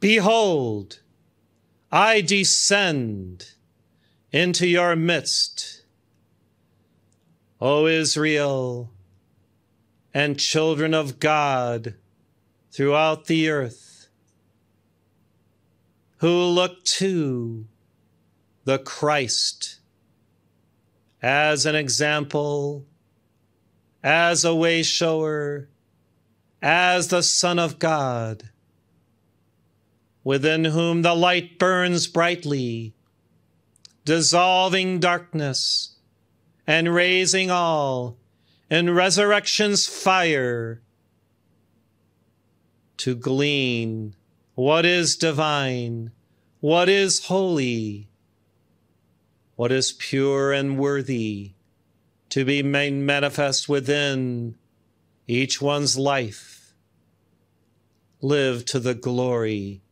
Behold, I descend into your midst, O Israel and children of God throughout the earth, who look to the Christ as an example, as a way shower, as the Son of God, within whom the light burns brightly, dissolving darkness and raising all in resurrection's fire to glean what is divine, what is holy, what is pure and worthy to be made manifest within each one's life. Live to the glory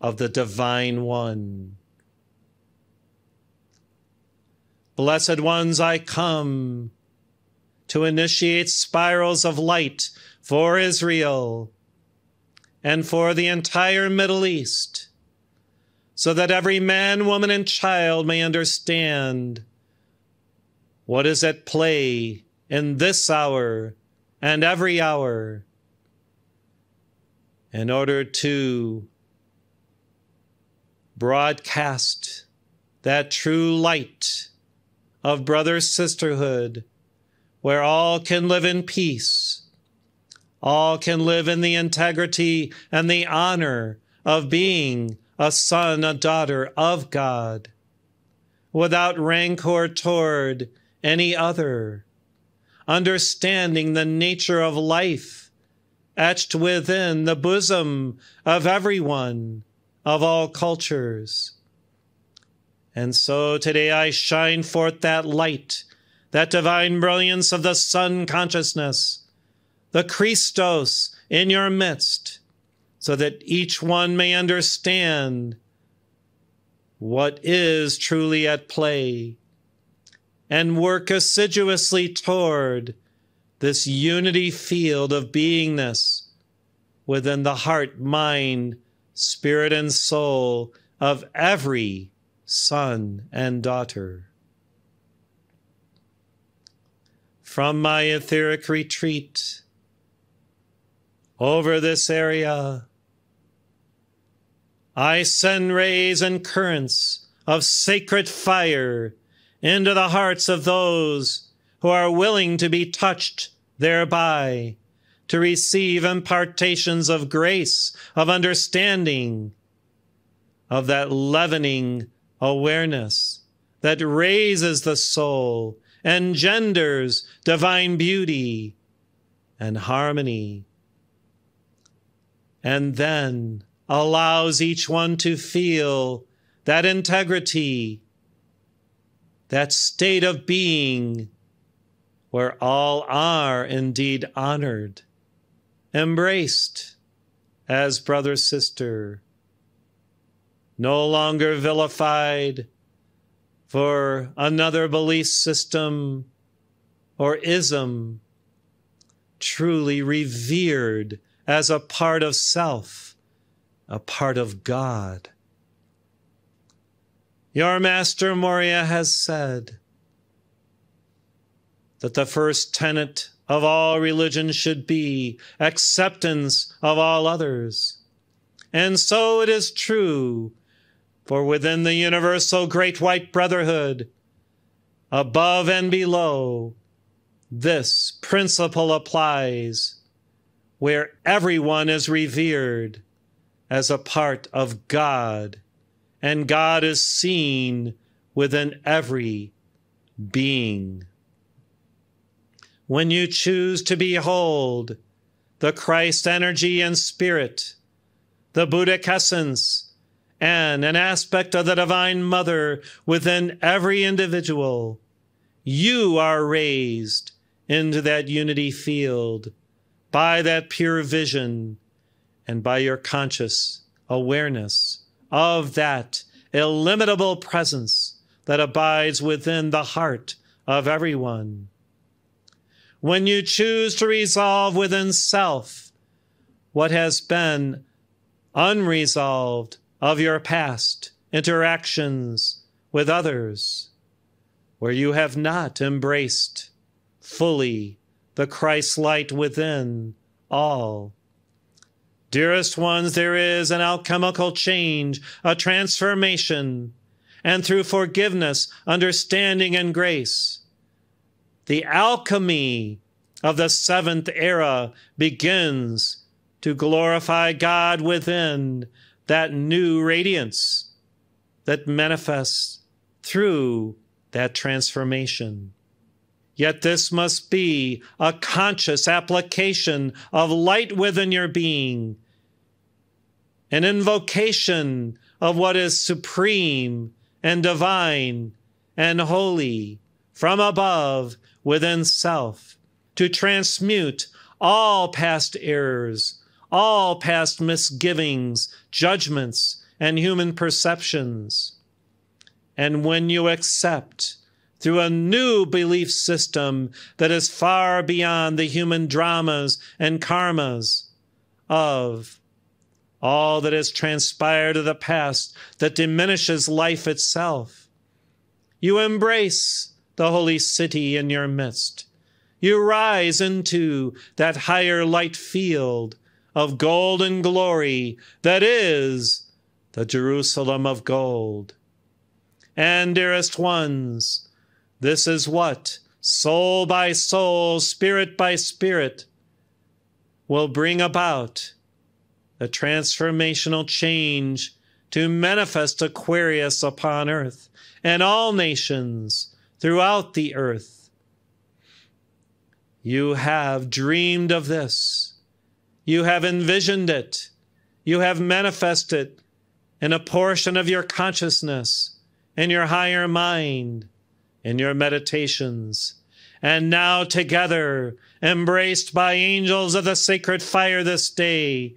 of the divine one. Blessed ones, I come to initiate spirals of light for Israel and for the entire Middle East, so that every man, woman, and child may understand what is at play in this hour and every hour in order to broadcast that true light of brother sisterhood where all can live in peace all can live in the integrity and the honor of being a son, a daughter of God, without rancor toward any other, understanding the nature of life etched within the bosom of everyone, of all cultures. And so today I shine forth that light, that divine brilliance of the sun consciousness the Christos in your midst, so that each one may understand what is truly at play and work assiduously toward this unity field of beingness within the heart, mind, spirit, and soul of every son and daughter. From my etheric retreat, over this area. I send rays and currents of sacred fire into the hearts of those who are willing to be touched thereby, to receive impartations of grace, of understanding, of that leavening awareness that raises the soul, engenders divine beauty and harmony and then allows each one to feel that integrity, that state of being where all are indeed honored, embraced as brother, sister, no longer vilified for another belief system or ism, truly revered as a part of self, a part of God. Your Master Morya has said that the first tenet of all religion should be acceptance of all others. And so it is true, for within the universal great white brotherhood, above and below, this principle applies where everyone is revered as a part of God, and God is seen within every being. When you choose to behold the Christ energy and spirit, the Buddhic essence, and an aspect of the Divine Mother within every individual, you are raised into that unity field by that pure vision and by your conscious awareness of that illimitable presence that abides within the heart of everyone. When you choose to resolve within self what has been unresolved of your past interactions with others, where you have not embraced fully the Christ light within all. Dearest ones, there is an alchemical change, a transformation, and through forgiveness, understanding, and grace, the alchemy of the seventh era begins to glorify God within that new radiance that manifests through that transformation. Yet this must be a conscious application of light within your being, an invocation of what is supreme and divine and holy from above within self to transmute all past errors, all past misgivings, judgments, and human perceptions. And when you accept through a new belief system that is far beyond the human dramas and karmas of all that has transpired of the past that diminishes life itself. You embrace the holy city in your midst. You rise into that higher light field of golden glory that is the Jerusalem of gold. And dearest ones, this is what soul by soul, spirit by spirit will bring about a transformational change to manifest Aquarius upon earth and all nations throughout the earth. You have dreamed of this. You have envisioned it. You have manifested it in a portion of your consciousness, in your higher mind, in your meditations. And now together, embraced by angels of the sacred fire this day,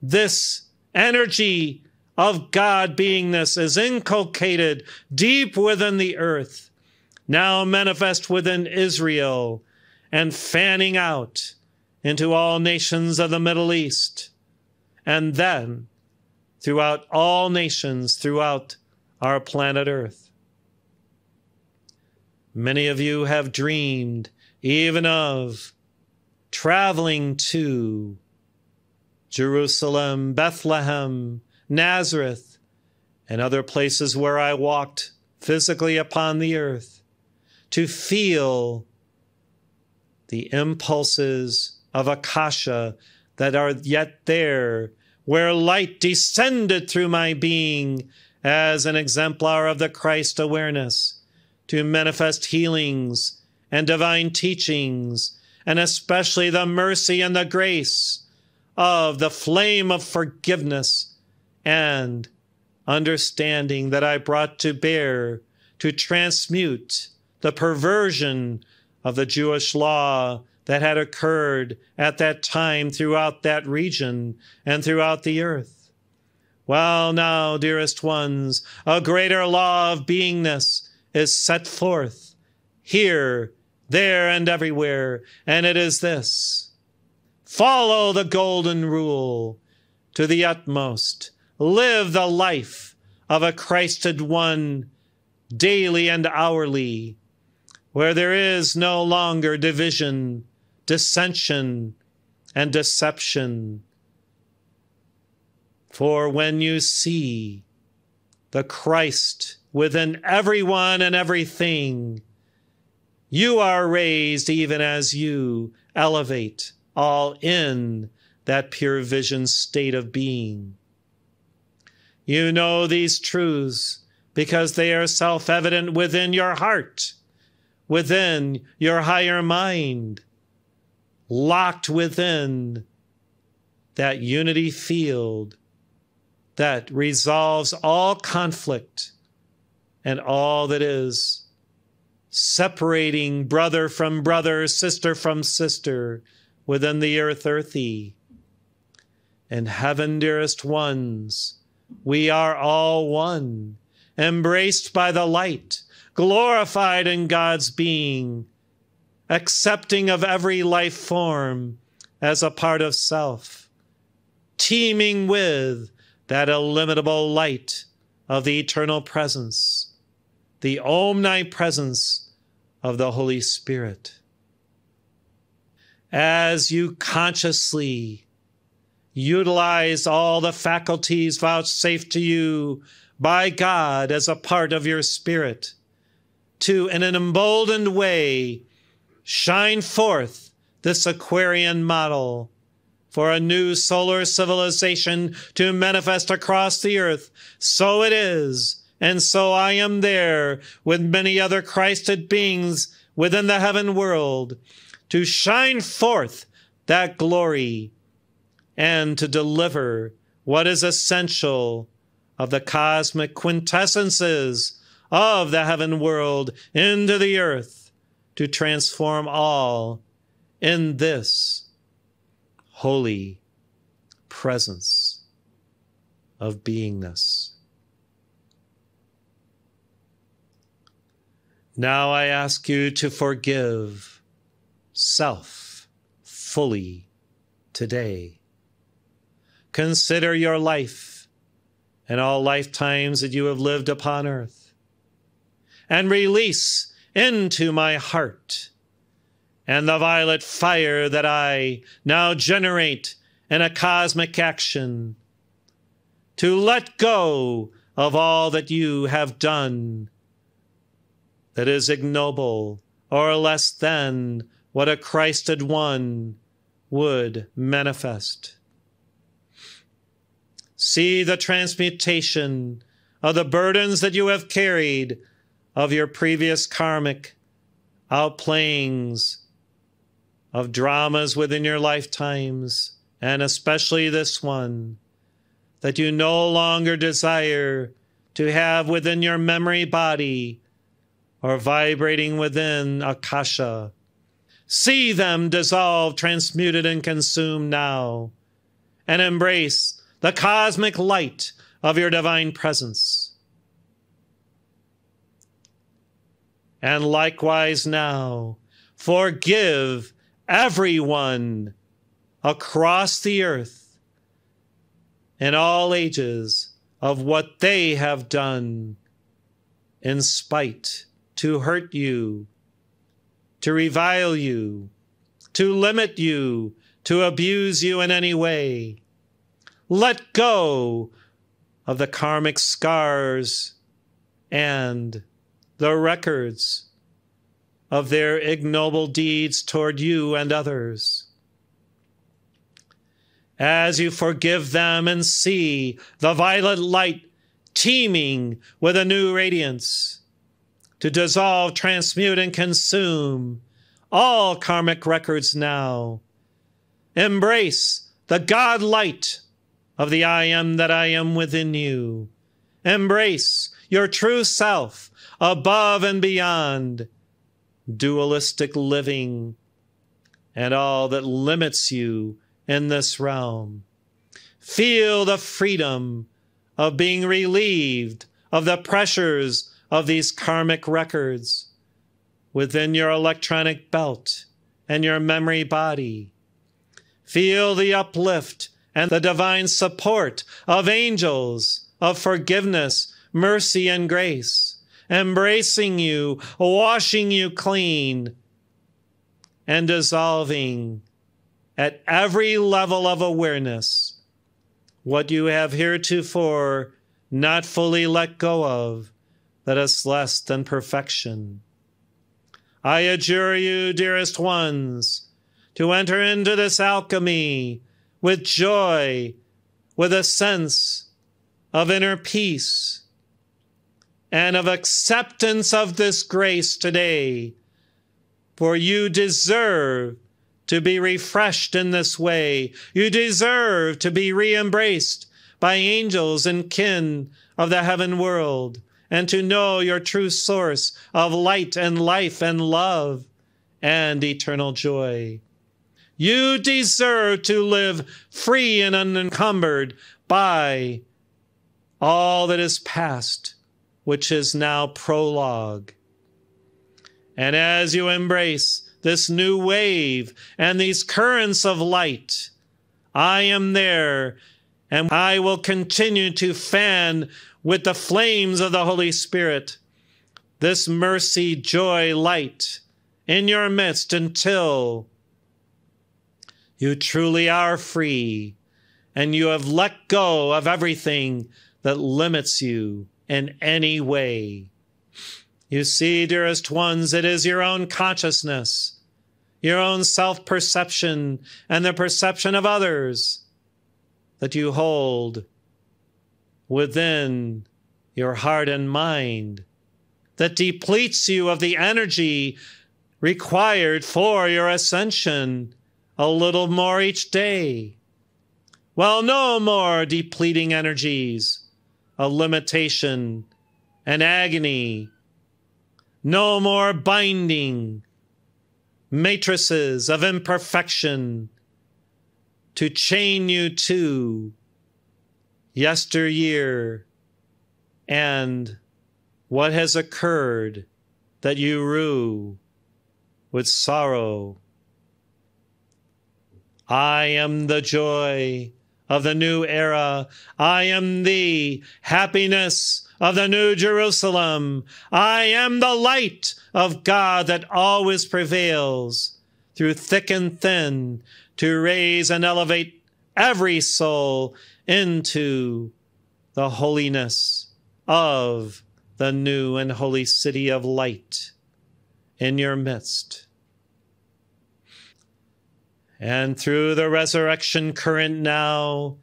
this energy of God beingness is inculcated deep within the earth, now manifest within Israel and fanning out into all nations of the Middle East, and then throughout all nations throughout our planet Earth. Many of you have dreamed even of traveling to Jerusalem, Bethlehem, Nazareth, and other places where I walked physically upon the earth to feel the impulses of Akasha that are yet there, where light descended through my being as an exemplar of the Christ awareness to manifest healings and divine teachings, and especially the mercy and the grace of the flame of forgiveness and understanding that I brought to bear to transmute the perversion of the Jewish law that had occurred at that time throughout that region and throughout the earth. Well, now, dearest ones, a greater law of beingness is set forth here, there, and everywhere, and it is this Follow the golden rule to the utmost. Live the life of a Christed one daily and hourly, where there is no longer division, dissension, and deception. For when you see the Christ within everyone and everything, you are raised even as you elevate all in that pure vision state of being. You know these truths because they are self evident within your heart, within your higher mind, locked within that unity field that resolves all conflict and all that is separating brother from brother, sister from sister, within the earth earthy. And heaven, dearest ones, we are all one, embraced by the light, glorified in God's being, accepting of every life form as a part of self, teeming with that illimitable light of the eternal presence, the omnipresence of the Holy Spirit. As you consciously utilize all the faculties vouchsafed to you by God as a part of your spirit, to, in an emboldened way, shine forth this Aquarian model for a new solar civilization to manifest across the earth. So it is, and so I am there with many other Christed beings within the heaven world to shine forth that glory and to deliver what is essential of the cosmic quintessences of the heaven world into the earth to transform all in this holy presence of beingness. Now I ask you to forgive self fully today. Consider your life and all lifetimes that you have lived upon earth and release into my heart and the violet fire that I now generate in a cosmic action to let go of all that you have done that is ignoble or less than what a Christed one would manifest. See the transmutation of the burdens that you have carried of your previous karmic outplayings of dramas within your lifetimes, and especially this one, that you no longer desire to have within your memory body or vibrating within Akasha. See them dissolve, transmuted, and consumed now, and embrace the cosmic light of your divine presence. And likewise now, forgive everyone across the earth in all ages of what they have done in spite to hurt you, to revile you, to limit you, to abuse you in any way. Let go of the karmic scars and the records of their ignoble deeds toward you and others. As you forgive them and see the violet light teeming with a new radiance to dissolve, transmute, and consume all karmic records now. Embrace the God light of the I am that I am within you. Embrace your true self above and beyond dualistic living, and all that limits you in this realm. Feel the freedom of being relieved of the pressures of these karmic records within your electronic belt and your memory body. Feel the uplift and the divine support of angels of forgiveness, mercy, and grace embracing you, washing you clean, and dissolving at every level of awareness what you have heretofore not fully let go of that is less than perfection. I adjure you, dearest ones, to enter into this alchemy with joy, with a sense of inner peace and of acceptance of this grace today. For you deserve to be refreshed in this way. You deserve to be re embraced by angels and kin of the heaven world, and to know your true source of light and life and love and eternal joy. You deserve to live free and unencumbered by all that is past which is now prologue. And as you embrace this new wave and these currents of light, I am there And I will continue to fan with the flames of the Holy Spirit this mercy, joy, light in your midst until you truly are free and you have let go of everything that limits you in any way. You see, dearest ones, it is your own consciousness, your own self perception, and the perception of others that you hold within your heart and mind that depletes you of the energy required for your ascension a little more each day. Well, no more depleting energies, a limitation, an agony. No more binding matrices of imperfection to chain you to yesteryear and what has occurred that you rue with sorrow. I am the joy of the new era. I am the happiness of the new Jerusalem. I am the light of God that always prevails through thick and thin to raise and elevate every soul into the holiness of the new and holy city of light in your midst. And through the resurrection current now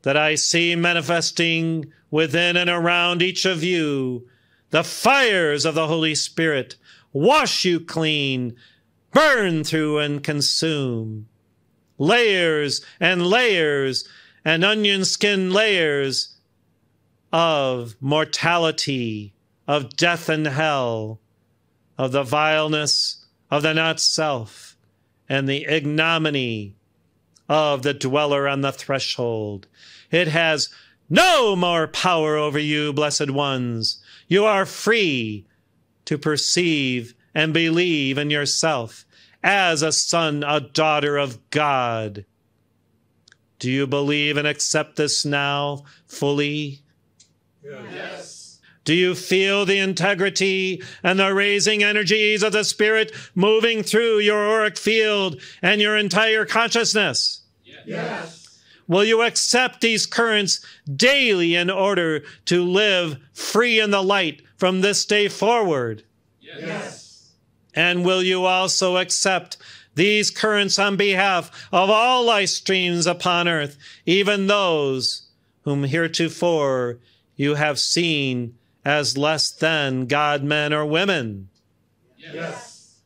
that I see manifesting within and around each of you, the fires of the Holy Spirit wash you clean, burn through and consume. Layers and layers and onion skin layers of mortality, of death and hell, of the vileness of the not self and the ignominy of the dweller on the threshold. It has no more power over you, blessed ones. You are free to perceive and believe in yourself as a son, a daughter of God. Do you believe and accept this now fully? Yes. Do you feel the integrity and the raising energies of the Spirit moving through your auric field and your entire consciousness? Yes. Will you accept these currents daily in order to live free in the light from this day forward? Yes. And will you also accept these currents on behalf of all life streams upon earth, even those whom heretofore you have seen as less than God men or women. Yes.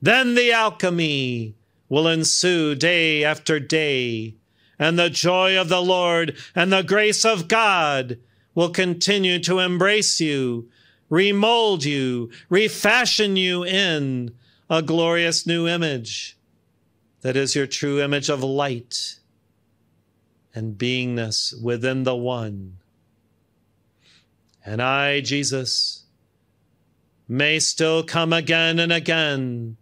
Then the alchemy will ensue day after day, and the joy of the Lord and the grace of God will continue to embrace you, remold you, refashion you in a glorious new image that is your true image of light and beingness within the one. And I, Jesus, may still come again and again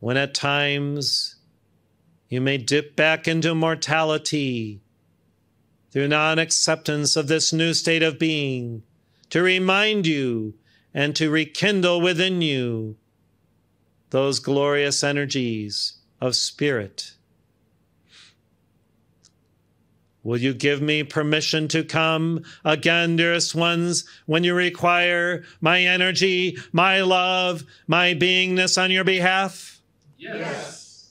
when at times you may dip back into mortality through non acceptance of this new state of being to remind you and to rekindle within you those glorious energies of spirit Will you give me permission to come again, dearest ones, when you require my energy, my love, my beingness on your behalf? Yes.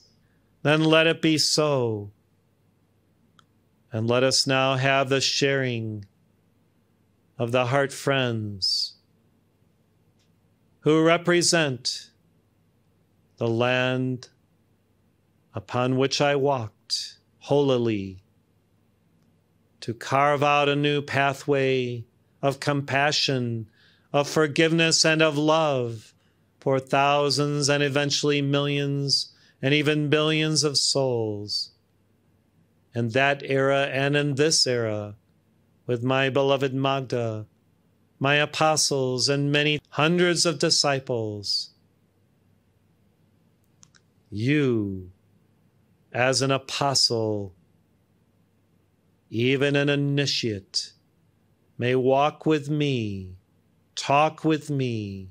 Then let it be so. And let us now have the sharing of the heart friends who represent the land upon which I walked holily to carve out a new pathway of compassion, of forgiveness, and of love for thousands and eventually millions and even billions of souls. In that era and in this era, with my beloved Magda, my apostles, and many hundreds of disciples, you, as an apostle, even an initiate, may walk with me, talk with me,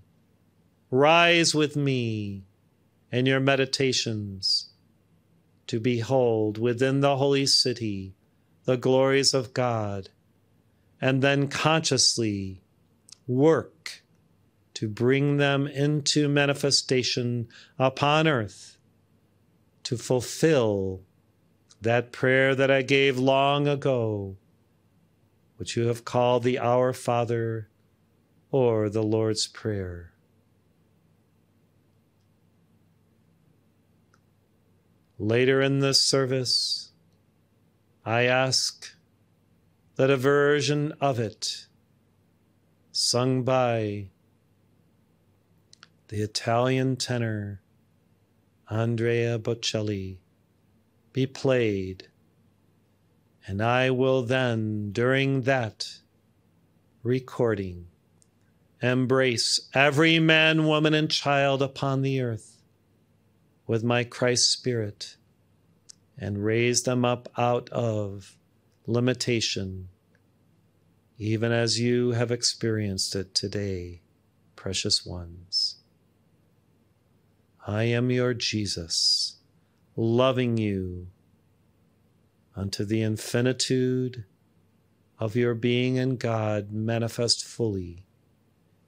rise with me in your meditations to behold within the holy city the glories of God, and then consciously work to bring them into manifestation upon earth to fulfill that prayer that I gave long ago, which you have called the Our Father or the Lord's Prayer. Later in this service, I ask that a version of it, sung by the Italian tenor Andrea Bocelli, be played, and I will then, during that recording, embrace every man, woman, and child upon the earth with my Christ Spirit and raise them up out of limitation, even as you have experienced it today, precious ones. I am your Jesus, loving you unto the infinitude of your being in God manifest fully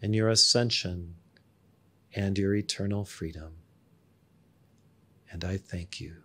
in your ascension and your eternal freedom. And I thank you.